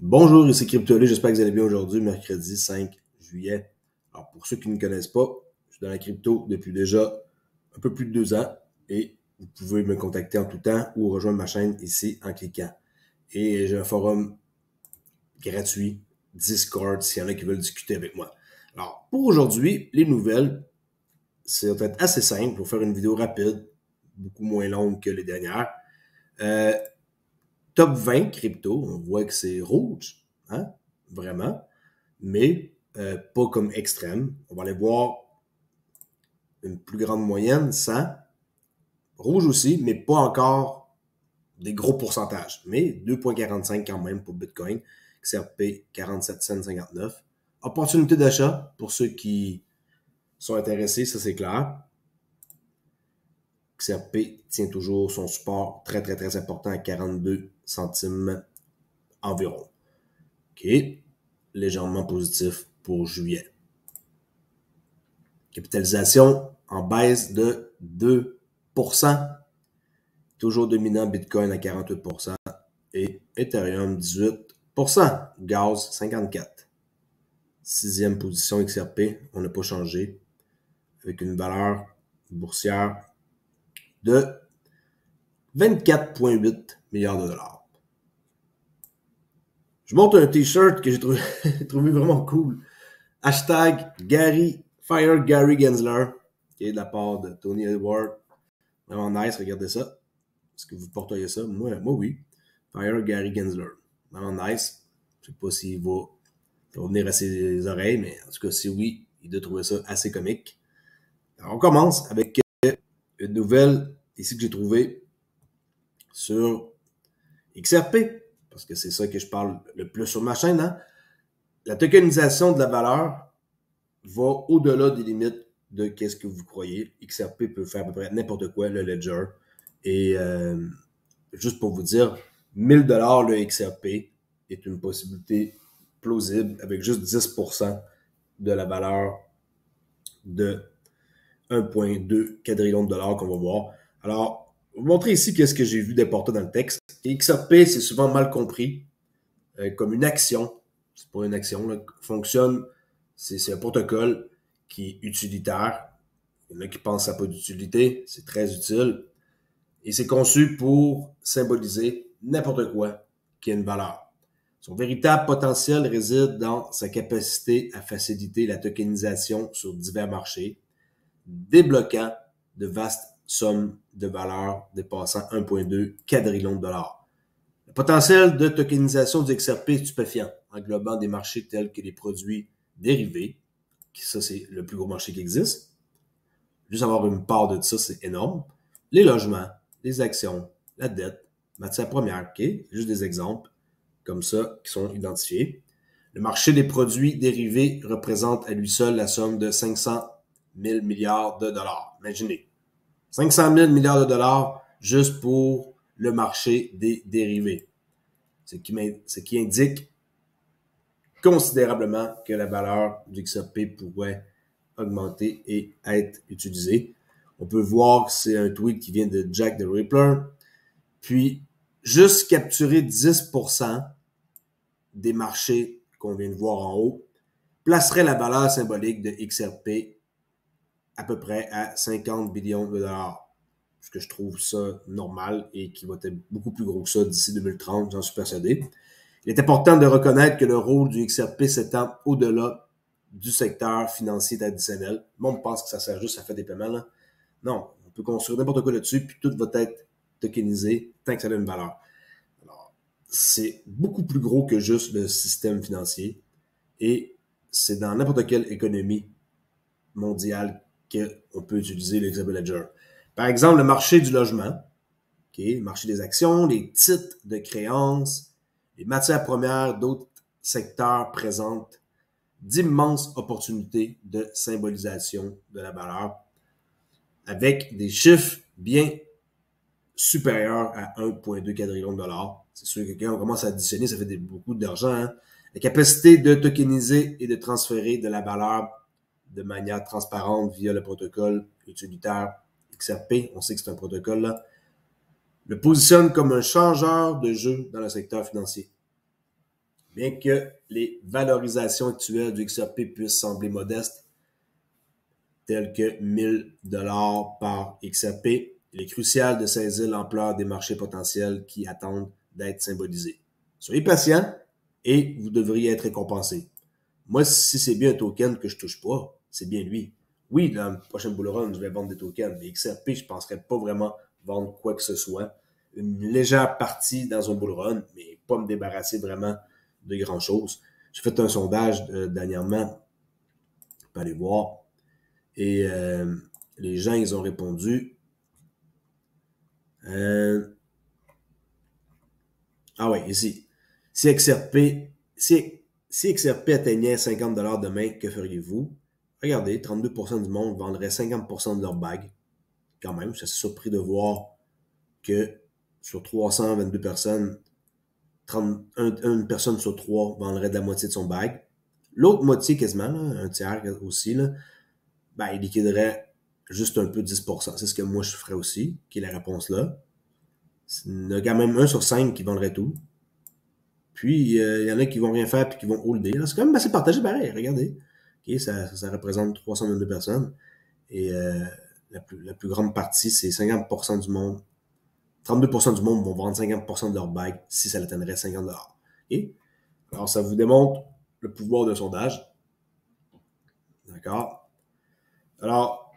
Bonjour, ici CryptoLé, j'espère que vous allez bien aujourd'hui, mercredi 5 juillet. Alors, pour ceux qui ne me connaissent pas, je suis dans la crypto depuis déjà un peu plus de deux ans et vous pouvez me contacter en tout temps ou rejoindre ma chaîne ici en cliquant. Et j'ai un forum gratuit, Discord, s'il y en a qui veulent discuter avec moi. Alors, pour aujourd'hui, les nouvelles, c'est fait assez simple pour faire une vidéo rapide, beaucoup moins longue que les dernières. Euh, top 20 crypto, on voit que c'est rouge, hein, vraiment, mais euh, pas comme extrême. On va aller voir une plus grande moyenne, 100. Rouge aussi, mais pas encore des gros pourcentages. Mais 2,45 quand même pour Bitcoin. XRP 47,59. Opportunité d'achat pour ceux qui sont intéressés, ça c'est clair. XRP tient toujours son support très, très, très important à 42 centimes environ. OK. Légèrement positif pour juillet. Capitalisation en baisse de 2% Toujours dominant Bitcoin à 48% et Ethereum 18% Gaz 54 Sixième position XRP, on n'a pas changé, avec une valeur boursière de 24,8 milliards de dollars. Je montre un t-shirt que j'ai trouvé, vraiment cool. Hashtag Gary, Fire Gary Gensler, qui est de la part de Tony Edward. Vraiment nice, regardez ça. Est-ce que vous porteriez ça? Moi, moi oui. Fire Gary Gensler. Vraiment nice. Je sais pas s'il va, va venir à ses oreilles, mais en tout cas, si oui, il doit trouver ça assez comique. Alors, on commence avec une nouvelle ici que j'ai trouvée sur XRP, parce que c'est ça que je parle le plus sur ma chaîne. Hein? La tokenisation de la valeur va au-delà des limites de qu'est-ce que vous croyez. XRP peut faire à peu près n'importe quoi, le ledger. Et euh, juste pour vous dire, 1000 dollars le XRP est une possibilité plausible avec juste 10% de la valeur de 1.2 quadrillion de dollars qu'on va voir. Alors, vous montrer ici qu'est-ce que j'ai vu d'important dans le texte. XRP, c'est souvent mal compris euh, comme une action. C'est pas une action. Là. Fonctionne, c'est un protocole qui est utilitaire. Il y en a qui pensent à pas d'utilité. C'est très utile. Et c'est conçu pour symboliser n'importe quoi qui a une valeur. Son véritable potentiel réside dans sa capacité à faciliter la tokenisation sur divers marchés, débloquant de vastes sommes de valeur dépassant 1,2 quadrillion de dollars. Le potentiel de tokenisation du XRP est stupéfiant, englobant des marchés tels que les produits dérivés, qui ça c'est le plus gros marché qui existe. Juste avoir une part de ça, c'est énorme. Les logements, les actions, la dette, matière première, ok? Juste des exemples comme ça qui sont identifiés. Le marché des produits dérivés représente à lui seul la somme de 500 000 milliards de dollars. Imaginez. 500 000 milliards de dollars juste pour le marché des dérivés. Ce qui, ce qui indique considérablement que la valeur du XRP pourrait augmenter et être utilisée. On peut voir que c'est un tweet qui vient de Jack the Rippler. Puis, juste capturer 10% des marchés qu'on vient de voir en haut placerait la valeur symbolique de XRP à peu près à 50 billions de dollars. Ce que je trouve ça normal et qui va être beaucoup plus gros que ça d'ici 2030, j'en suis persuadé. Il est important de reconnaître que le rôle du XRP s'étend au-delà du secteur financier traditionnel. Moi, on pense que ça sert juste à faire des paiements. Là. Non, on peut construire n'importe quoi là-dessus, puis tout va être tokenisé tant que ça a une valeur c'est beaucoup plus gros que juste le système financier et c'est dans n'importe quelle économie mondiale qu'on peut utiliser le Ledger. Par exemple, le marché du logement, le marché des actions, les titres de créances, les matières premières, d'autres secteurs présentent d'immenses opportunités de symbolisation de la valeur avec des chiffres bien supérieurs à 1,2 quadrillion de dollars c'est sûr que quand on commence à additionner, ça fait beaucoup d'argent. Hein. La capacité de tokeniser et de transférer de la valeur de manière transparente via le protocole utilitaire XRP, on sait que c'est un protocole là, le positionne comme un changeur de jeu dans le secteur financier. Bien que les valorisations actuelles du XRP puissent sembler modestes, telles que 1000 dollars par XRP, il est crucial de saisir l'ampleur des marchés potentiels qui attendent d'être symbolisés. Soyez patient et vous devriez être récompensé. Moi, si c'est bien un token que je touche pas, c'est bien lui. Oui, dans le prochain bull run, je vais vendre des tokens, mais XRP, je ne penserais pas vraiment vendre quoi que ce soit. Une légère partie dans un bull run, mais pas me débarrasser vraiment de grand chose. J'ai fait un sondage euh, dernièrement, pas aller voir, et euh, les gens, ils ont répondu. Euh, ah oui, ici. Si XRP, si XRP atteignait 50 demain, que feriez-vous? Regardez, 32% du monde vendrait 50% de leur bague. Quand même, je suis surpris de voir que sur 322 personnes, 30, une personne sur trois vendrait de la moitié de son bague. L'autre moitié, quasiment, un tiers aussi, ben, il liquiderait juste un peu 10%. C'est ce que moi je ferais aussi, qui est la réponse là. Il y en a quand même un sur cinq qui vendrait tout. Puis, euh, il y en a qui vont rien faire puis qui vont holder. C'est quand même assez partagé pareil, regardez. Ça, représente 322 personnes. Et euh, la, plus, la plus grande partie, c'est 50% du monde. 32% du monde vont vendre 50% de leur bague si ça atteindrait 50 Et Alors, ça vous démontre le pouvoir de sondage. D'accord? Alors,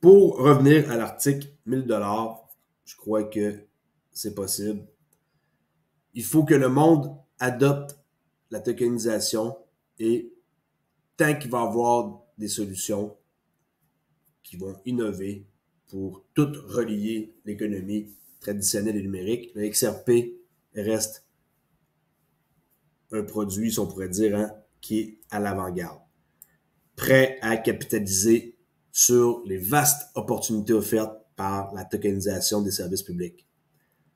pour revenir à l'article 1000 dollars, je crois que c'est possible. Il faut que le monde adopte la tokenisation et tant qu'il va y avoir des solutions qui vont innover pour tout relier l'économie traditionnelle et numérique, le XRP reste un produit, si on pourrait dire, hein, qui est à l'avant-garde prêt à capitaliser sur les vastes opportunités offertes par la tokenisation des services publics.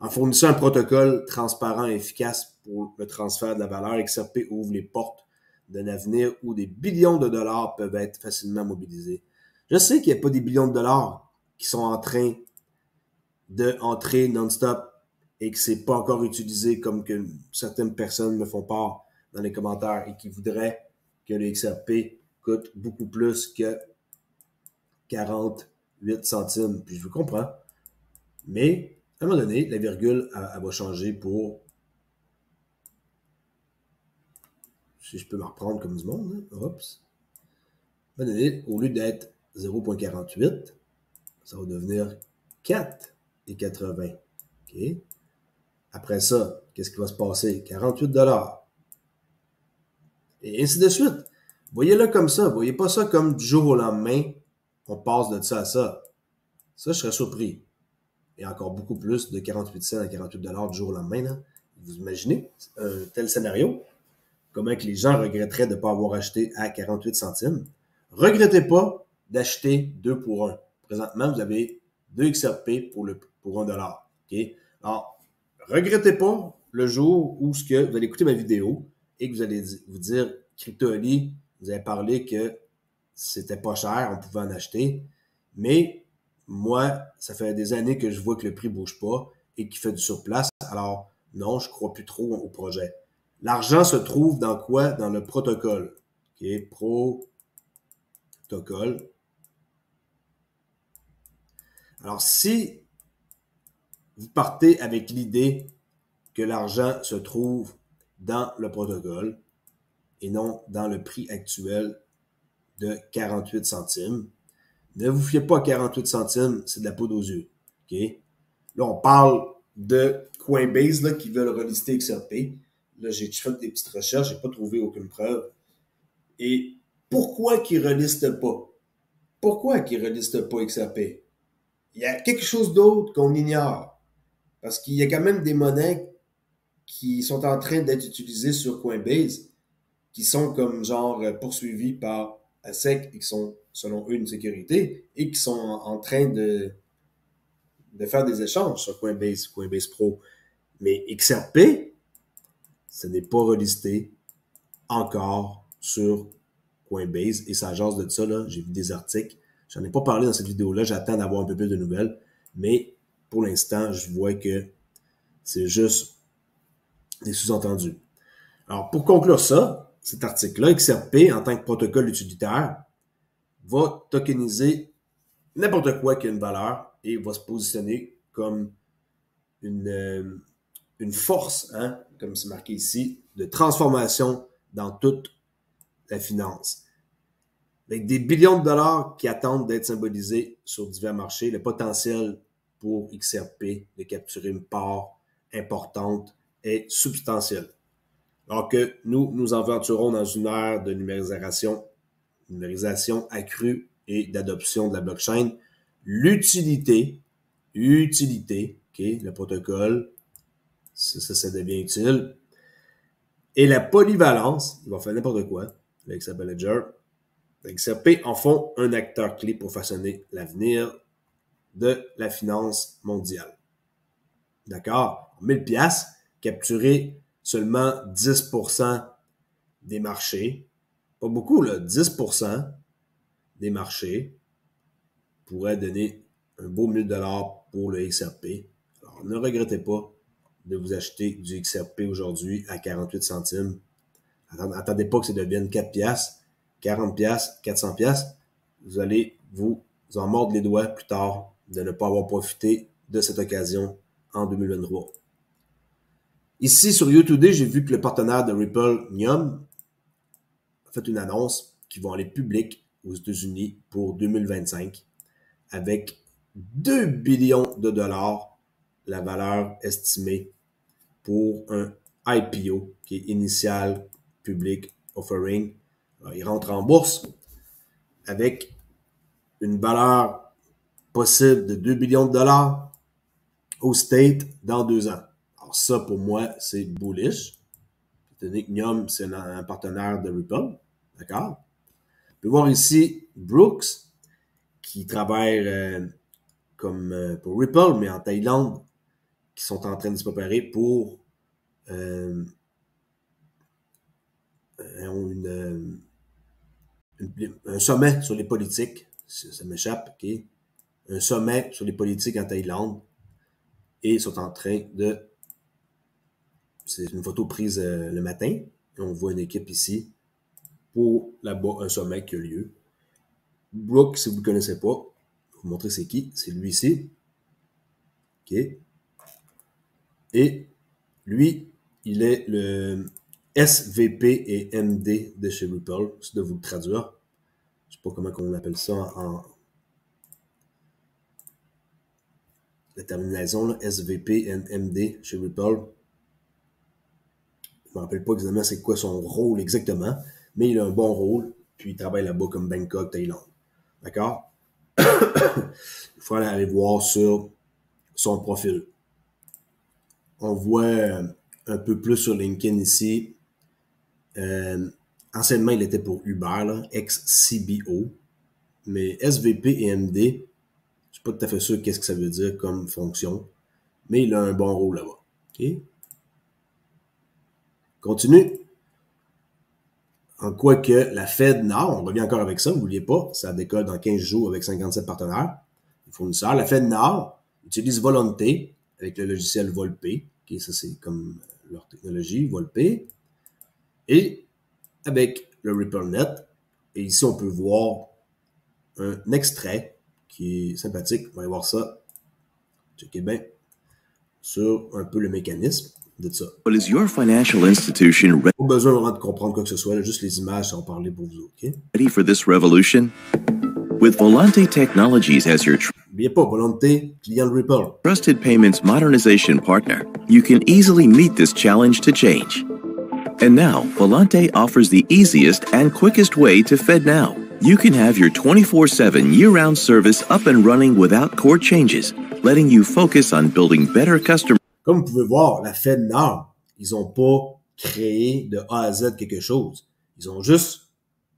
En fournissant un protocole transparent et efficace pour le transfert de la valeur, XRP ouvre les portes d'un avenir où des billions de dollars peuvent être facilement mobilisés. Je sais qu'il n'y a pas des billions de dollars qui sont en train d'entrer non-stop et que c'est pas encore utilisé comme que certaines personnes me font part dans les commentaires et qui voudraient que le XRP coûte beaucoup plus que 48 centimes. Puis je vous comprends. Mais, à un moment donné, la virgule, elle, va changer pour. Si je peux me reprendre comme du monde, hein. Donné, au lieu d'être 0.48, ça va devenir 4,80. OK? Après ça, qu'est-ce qui va se passer? 48 dollars. Et ainsi de suite. Voyez-le comme ça. Voyez pas ça comme du jour au lendemain, on passe de ça à ça. Ça, je serais surpris. Et encore beaucoup plus de 48 cents à 48 dollars du jour au lendemain. Vous imaginez un tel scénario? Comment que les gens regretteraient de ne pas avoir acheté à 48 centimes? Regrettez pas d'acheter deux pour un. Présentement, vous avez deux XRP pour, le, pour un dollar. Alors, regrettez pas le jour où ce que vous allez écouter ma vidéo et que vous allez vous dire CryptoAli, vous avez parlé que c'était pas cher, on pouvait en acheter. Mais moi, ça fait des années que je vois que le prix bouge pas et qu'il fait du surplace. Alors, non, je crois plus trop au projet. L'argent se trouve dans quoi? Dans le protocole. OK? Protocole. Alors, si vous partez avec l'idée que l'argent se trouve dans le protocole, et non dans le prix actuel de 48 centimes. Ne vous fiez pas à 48 centimes, c'est de la poudre aux yeux. Là, on parle de Coinbase là, qui veulent relister XRP. Là, j'ai fait des petites recherches, j'ai pas trouvé aucune preuve. Et pourquoi qu'ils relistent pas? Pourquoi qu'ils relistent pas XRP? Il y a quelque chose d'autre qu'on ignore. Parce qu'il y a quand même des monnaies qui sont en train d'être utilisées sur Coinbase qui sont comme genre euh, poursuivis par ASEC et qui sont, selon eux, une sécurité et qui sont en, train de, de faire des échanges sur Coinbase, Coinbase Pro. Mais XRP, ce n'est pas relisté encore sur Coinbase et ça jase de ça. J'ai vu des articles. J'en ai pas parlé dans cette vidéo-là. J'attends d'avoir un peu plus de nouvelles. Mais pour l'instant, je vois que c'est juste des sous-entendus. Alors, pour conclure ça, cet article-là, XRP, en tant que protocole utilitaire, va tokeniser n'importe quoi qui a une valeur et va se positionner comme une, euh, une force, hein, comme c'est marqué ici, de transformation dans toute la finance. Avec des billions de dollars qui attendent d'être symbolisés sur divers marchés, le potentiel pour XRP de capturer une part importante est substantiel. Alors que nous nous aventurons dans une ère de numérisation, numérisation accrue et d'adoption de la blockchain, l'utilité, utilité, le protocole, ça, ça, devient utile, et la polyvalence, il va faire n'importe quoi, avec XRP Ledger, XRP en font un acteur clé pour façonner l'avenir de la finance mondiale. D'accord? 1000 pièces capturer seulement 10% des marchés. Pas beaucoup, là. 10% des marchés pourraient donner un beau 1000 dollars pour le XRP. Alors, ne regrettez pas de vous acheter du XRP aujourd'hui à 48 centimes. Attendez pas que ça devienne 4 piastres, 40 piastres, 400 piastres. Vous allez vous en mordre les doigts plus tard de ne pas avoir profité de cette occasion en 2023. Ici, sur YouTube, j'ai vu que le partenaire de Ripple, Nium, a fait une annonce qui va aller publique aux États-Unis pour 2025 avec 2 billions de dollars la valeur estimée pour un IPO qui est Initial Public Offering. il rentre en bourse avec une valeur possible de 2 billions de dollars au state dans deux ans ça, pour moi, c'est bullish. C'est un, partenaire de Ripple. D'accord? On peut voir ici Brooks, qui travaille euh, euh, pour Ripple, mais en Thaïlande, qui sont en train de se préparer pour euh, un sommet sur les politiques. Ça, m'échappe, OK? Un sommet sur les politiques en Thaïlande. Et ils sont en train de c'est une photo prise euh, le matin. Et on voit une équipe ici pour là-bas un sommet qui a lieu. Brooke, si vous ne connaissez pas, je vais vous montrer c'est qui. C'est lui ici. OK. Et lui, il est le SVP et MD de chez Ripple. C'est de vous le traduire. Je ne sais pas comment on appelle ça en, la terminaison, SVP et MD chez Ripple. Je me rappelle pas exactement c'est quoi son rôle exactement, mais il a un bon rôle, puis il travaille là-bas comme Bangkok, Thaïlande. D'accord? il faut aller voir sur son profil. On voit euh, un peu plus sur LinkedIn ici. Euh, anciennement, il était pour Uber, ex-CBO. Mais SVP et MD, je suis pas tout à fait sûr qu'est-ce que ça veut dire comme fonction, mais il a un bon rôle là-bas. OK? Continue. En quoi que la Fed Nord, on revient encore avec ça, n'oubliez pas, ça décolle dans 15 jours avec 57 partenaires, fournisseurs. La Fed Nord utilise Volonté avec le logiciel Volpe. Okay, ça, c'est comme leur technologie, Volpe. Et avec le RippleNet. Et ici, on peut voir un extrait qui est sympathique. On va voir ça. Checkez bien sur un peu le mécanisme de ça. What is your financial institution Pas besoin vraiment de comprendre quoi que ce soit, là, juste les images sont parler pour vous, OK? ready for this revolution? With Volante Technologies as your N'oubliez pas, Volonté, client Ripple. trusted payments modernization partner, you can easily meet this challenge to change. And now, Volante offers the easiest and quickest way to FedNow. You can have your 24 7 year round service up and running without core changes, letting you focus on building better customer. Comme vous pouvez voir, la Fed Nord, ils n'ont pas créé de A à Z quelque chose. Ils ont juste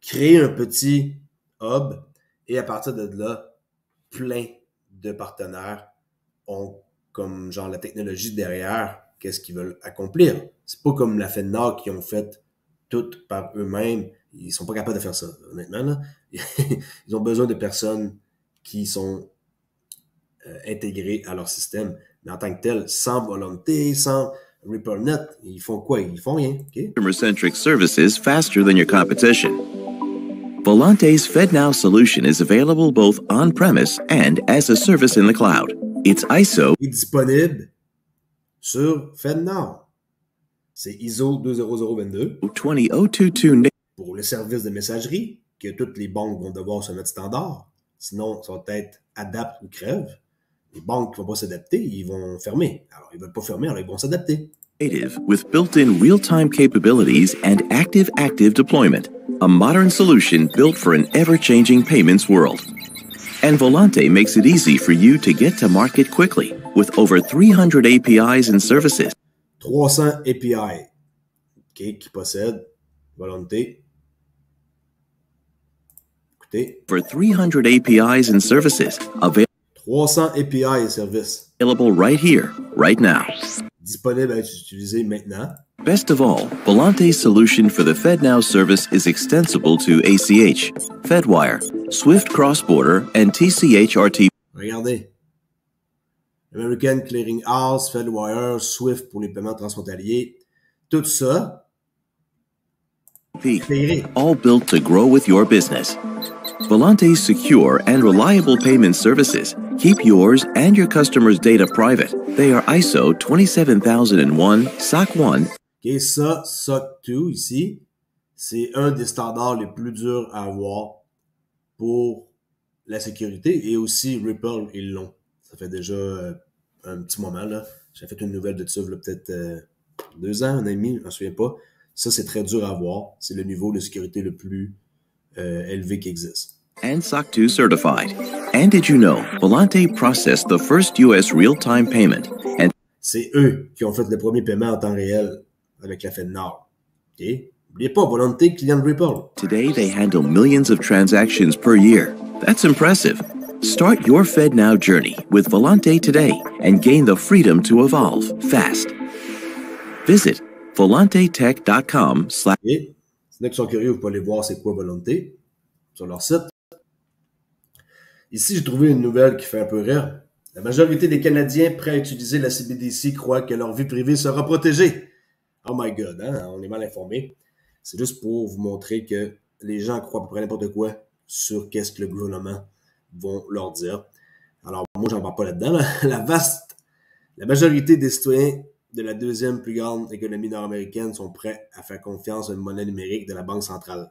créé un petit hub et à partir de là, plein de partenaires ont comme genre la technologie derrière qu'est-ce qu'ils veulent accomplir. C'est pas comme la Fed Nord qui ont fait tout par eux-mêmes. Ils sont pas capables de faire ça, honnêtement. Là. Ils ont besoin de personnes qui sont euh, intégrées à leur système. Mais en tant que tel, sans volonté, sans RippleNet, ils font quoi? Ils font rien. OK? customer-centric services faster than your competition. Volante's FedNow solution is available both on-premise and as a service in the cloud. It's ISO est disponible sur FedNow. C'est ISO 20022 20022 pour le service de messagerie que toutes les banques vont devoir se mettre standard. Sinon, ça va être adapte ou crève. Les banques ne vont pas s'adapter, ils vont fermer. Alors, ils ne veulent pas fermer, alors ils vont s'adapter. with built-in real-time capabilities and active-active deployment. A modern solution built for an ever-changing payments world. And Volante makes it easy for you to get to market quickly with over 300 APIs and services. 300 API OK, qui possèdent volonté. Écoutez, For 300 APIs and services available 300 API et services right here, right now. Disponibles à être utilisés maintenant. Best of all, Volante's solution for the FedNow service is extensible to ACH, FedWire, Swift Cross Border, and TCHRT Regardez. American Clearing House, Fedwire, Swift pour les paiements transfrontaliers. Tout ça, all built to grow with your business. Volante's secure and reliable payment services keep yours and your customers' data private. They are ISO 27001, SOC 1, OK, ça, SOC 2 ici, c'est un des standards les plus durs à avoir pour la sécurité et aussi Ripple, ils l'ont. Ça fait déjà euh, un petit moment, là. J'ai fait une nouvelle de ça, peut-être euh, deux ans, un an et demi, je m'en souviens pas. Ça, c'est très dur à avoir. C'est le niveau de sécurité le plus Uh, élevé qui existe. and SOC 2 certified. And did you know Volante processed the first U.S. real-time payment and C'est eux qui ont fait le premier paiement en temps réel avec la Fed Nord. OK? N'oubliez pas, volonté client de Ripple. today they handle millions of transactions per year. That's impressive. Start your FedNow journey with Volante today and gain the freedom to evolve fast. Visit volantetech.com slash Et, sinon qui sont curieux, vous pouvez aller voir c'est quoi volonté sur leur site. Ici, j'ai trouvé une nouvelle qui fait un peu rire. La majorité des Canadiens prêts à utiliser la CBDC croient que leur vie privée sera protégée. Oh my god, hein? on est mal informés. C'est juste pour vous montrer que les gens croient à peu près n'importe quoi sur qu'est-ce que le gouvernement vont leur dire. Alors, moi, j'en parle pas là-dedans. là. La vaste, la majorité des citoyens de la deuxième plus grande économie nord-américaine sont prêts à faire confiance à une monnaie numérique de la Banque centrale.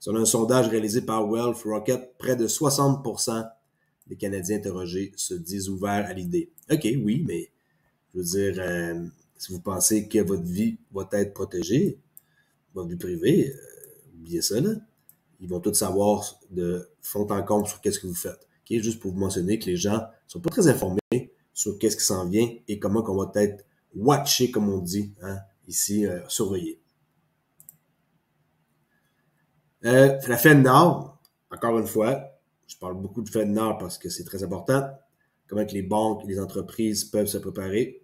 Selon un sondage réalisé par Wealth Rocket, près de 60% des Canadiens interrogés se disent ouverts à l'idée. OK, oui, mais je veux dire, euh, si vous pensez que votre vie va être protégée, votre vie privée, euh, oubliez ça, là. Ils vont tous savoir de fond en comble sur qu'est-ce que vous faites. OK, juste pour vous mentionner que les gens sont pas très informés sur qu'est-ce qui s'en vient et comment qu'on va être watché, comme on dit, hein, ici, euh, surveillé. Euh, la Fed Nord, encore une fois, je parle beaucoup de Fed Nord parce que c'est très important. Comment que les banques et les entreprises peuvent se préparer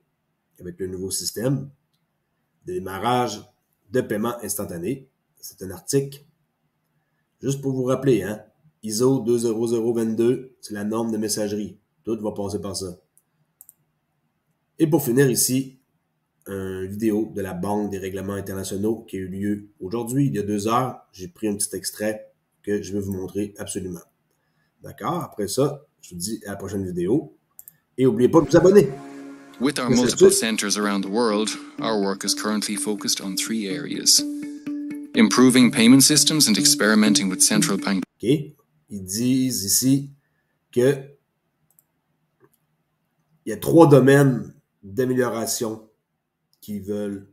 avec le nouveau système de démarrage de paiement instantané. C'est un article. Juste pour vous rappeler, hein, ISO 20022, c'est la norme de messagerie. Tout va passer par ça. Et pour finir ici, une vidéo de la Banque des règlements internationaux qui a eu lieu aujourd'hui, il y a deux heures. J'ai pris un petit extrait que je vais vous montrer absolument. D'accord? Après ça, je vous dis à la prochaine vidéo. Et n'oubliez pas de vous abonner. With our multiple centres around the world, our work is currently focused on three areas improving payment systems and experimenting with central bank OK? Ils disent ici que il y a trois domaines d'amélioration qu'ils veulent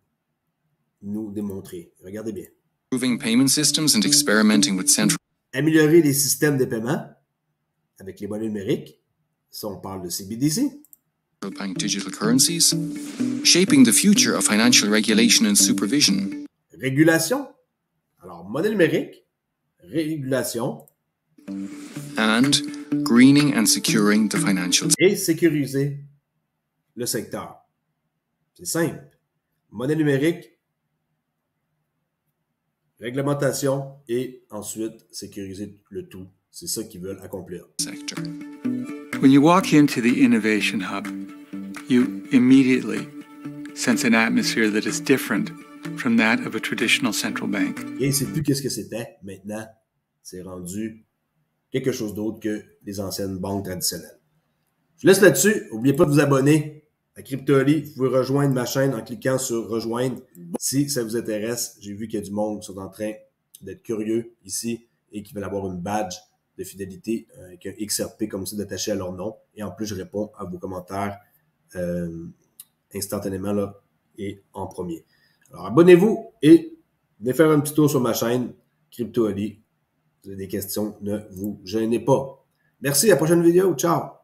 nous démontrer. Regardez bien. improving payment systems and experimenting with central Améliorer les systèmes de paiement avec les monnaies numériques. Ça, on parle de CBDC. bank digital currencies, shaping the future of financial regulation and supervision, Régulation. Alors, monnaie numérique, régulation and greening and securing the financial et sécuriser le secteur. C'est simple. Monnaie numérique, réglementation et ensuite sécuriser le tout. C'est ça qu'ils veulent accomplir. sector. When you walk into the Innovation Hub, you immediately sense an atmosphere that is different from that of a traditional central bank. Et c'est plus qu'est-ce que c'était. Maintenant, c'est rendu quelque chose d'autre que les anciennes banques traditionnelles. Je vous laisse là-dessus. N'oubliez pas de vous abonner à CryptoLi. Vous pouvez rejoindre ma chaîne en cliquant sur rejoindre si ça vous intéresse. J'ai vu qu'il y a du monde qui sont en train d'être curieux ici et qui veulent avoir une badge de fidélité euh, avec un XRP comme ça d'attaché à leur nom. Et en plus, je réponds à vos commentaires euh, instantanément là, et en premier. Alors, abonnez-vous et venez faire un petit tour sur ma chaîne CryptoAli. Si vous avez des questions, ne vous gênez pas. Merci, à la prochaine vidéo. Ciao!